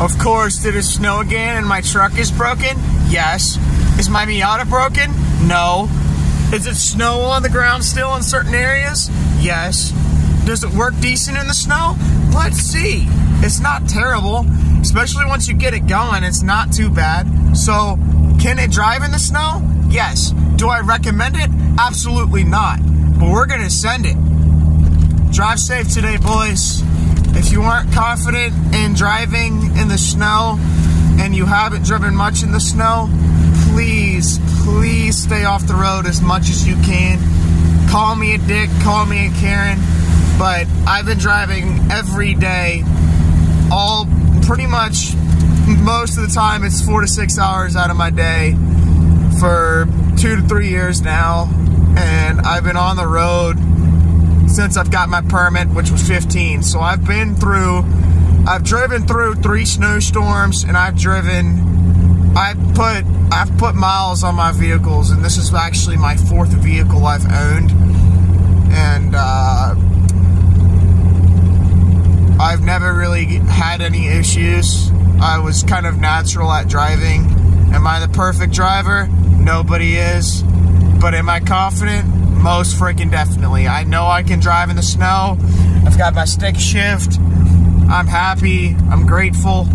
Of course, did it snow again and my truck is broken? Yes. Is my Miata broken? No. Is it snow on the ground still in certain areas? Yes. Does it work decent in the snow? Let's see. It's not terrible, especially once you get it going, it's not too bad. So, can it drive in the snow? Yes. Do I recommend it? Absolutely not. But we're going to send it. Drive safe today, boys. If you aren't confident in driving in the snow and you haven't driven much in the snow, please, please stay off the road as much as you can. Call me a dick, call me a Karen, but I've been driving every day, all pretty much most of the time it's four to six hours out of my day for two to three years now, and I've been on the road since I've got my permit, which was 15. So I've been through, I've driven through three snowstorms, and I've driven, I put, I've put miles on my vehicles, and this is actually my fourth vehicle I've owned, and uh, I've never really had any issues. I was kind of natural at driving. Am I the perfect driver? Nobody is. But am I confident? Most freaking definitely. I know I can drive in the snow. I've got my stick shift. I'm happy. I'm grateful.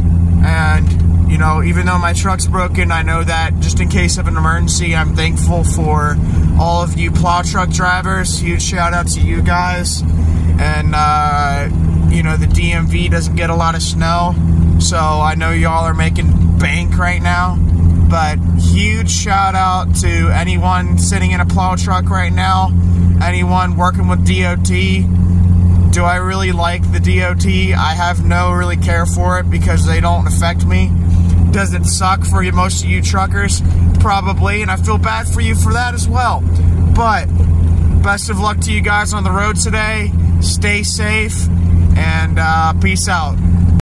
And, you know, even though my truck's broken, I know that just in case of an emergency, I'm thankful for all of you plow truck drivers. Huge shout out to you guys. And, uh, you know, the DMV doesn't get a lot of snow. So I know y'all are making bank right now. But huge shout out to anyone sitting in a plow truck right now, anyone working with DOT. Do I really like the DOT? I have no really care for it because they don't affect me. Does it suck for you, most of you truckers? Probably, and I feel bad for you for that as well. But best of luck to you guys on the road today. Stay safe and uh, peace out.